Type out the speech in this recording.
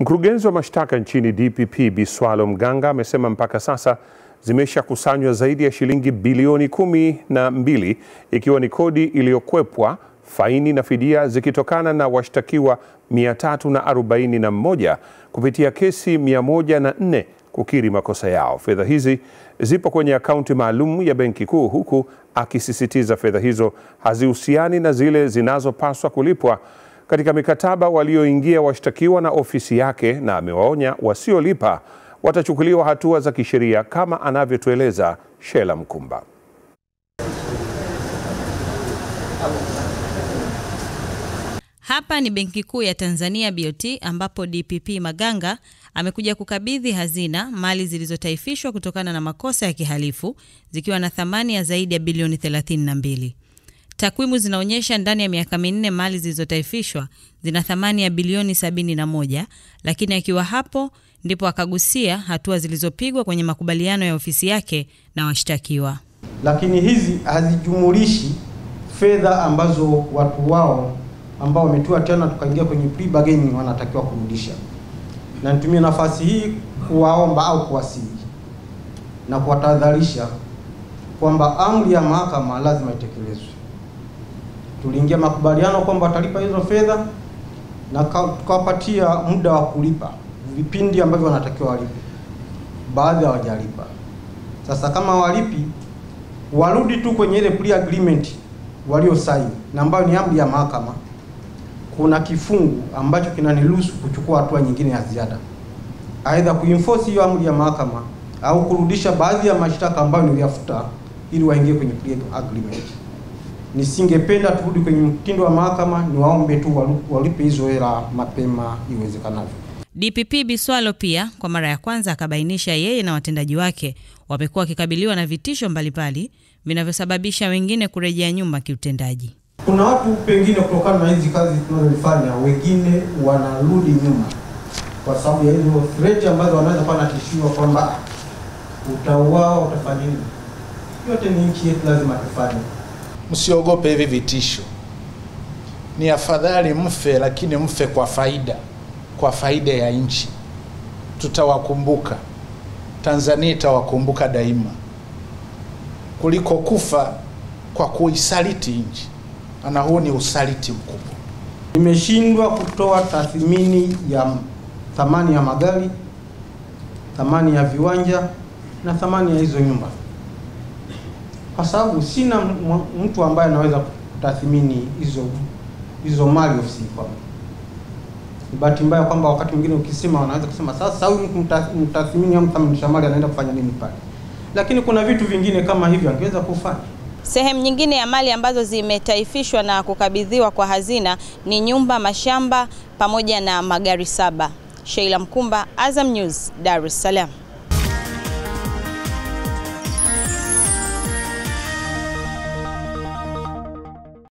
Mkurugenzi wa mashtaka nchini DPP Biswalo Mganga amesema mpaka sasa zimeshakusanywa zaidi ya shilingi bilioni kumi na mbili ikiwa ni kodi iliyokwepwa, faini na fidia zikitokana na washtakiwa 341 kupitia kesi 104 kukiri makosa yao. Fedha hizi zipo kwenye akaunti maalum ya Benki Kuu, huku akisisitiza fedha hizo hazihusiani na zile zinazopaswa kulipwa katika mikataba walioingia washtakiwa na ofisi yake, na amewaonya wasiolipa watachukuliwa hatua za kisheria kama anavyotueleza Shela Mkumba. Hapa ni Benki Kuu ya Tanzania BOT ambapo DPP Maganga amekuja kukabidhi hazina mali zilizotaifishwa kutokana na makosa ya kihalifu zikiwa na thamani ya zaidi ya bilioni 32. Takwimu zinaonyesha ndani ya miaka minne mali zilizotaifishwa zina thamani ya bilioni 71, lakini akiwa hapo ndipo akagusia hatua zilizopigwa kwenye makubaliano ya ofisi yake na washtakiwa. Lakini hizi hazijumulishi fedha ambazo watu wao ambao wametua tena tukaingia kwenye plea bargaining wanatakiwa kurudisha, na nitumie nafasi hii kuwaomba au kuwasihi na kuwatahadharisha kwamba amri ya mahakama lazima itekelezwe. Tuliingia makubaliano kwamba watalipa hizo fedha na tukawapatia muda wa kulipa vipindi ambavyo wanatakiwa walipe. Baadhi hawajalipa. Sasa kama walipi, warudi tu kwenye ile plea agreement waliosaini na ambayo ni amri ya mahakama. Kuna kifungu ambacho kinaniruhusu kuchukua hatua nyingine ya ziada, aidha kuenforce hiyo amri ya mahakama au kurudisha baadhi ya mashtaka ambayo niliyafuta ili waingie kwenye plea agreement. Nisingependa turudi kwenye mtindo wa mahakama, niwaombe tu walipe hizo hela mapema iwezekanavyo. DPP Biswalo pia kwa mara ya kwanza akabainisha yeye na watendaji wake wamekuwa wakikabiliwa na vitisho mbalimbali vinavyosababisha wengine kurejea nyuma kiutendaji. Kuna watu pengine kutokana na hizi kazi tunazofanya, wengine wanarudi nyuma kwa sababu ya hizo threat ambazo wanaweza kuwa natishiwa kwamba utauawa, utafanya nini. Yote ni nchi yetu, lazima tufanye. Msiogope hivi vitisho, ni afadhali mfe, lakini mfe kwa faida, kwa faida ya nchi. Tutawakumbuka, Tanzania itawakumbuka daima, kuliko kufa kwa kuisaliti nchi, Ana, huu ni usaliti mkubwa. Nimeshindwa kutoa tathmini ya thamani ya magari, thamani ya viwanja na thamani ya hizo nyumba kwa sababu sina mtu ambaye anaweza kutathmini hizo hizo mali ofisini kwangu. Ni bahati mbaya kwamba wakati mwingine ukisema, wanaweza kusema sasa huyu mtathmini au mthaminisha mali anaenda kufanya nini pale, lakini kuna vitu vingine kama hivyo angeweza kufanya. Sehemu nyingine ya mali ambazo zimetaifishwa na kukabidhiwa kwa hazina ni nyumba, mashamba pamoja na magari saba. Sheila Mkumba, Azam News, Dar es Salaam.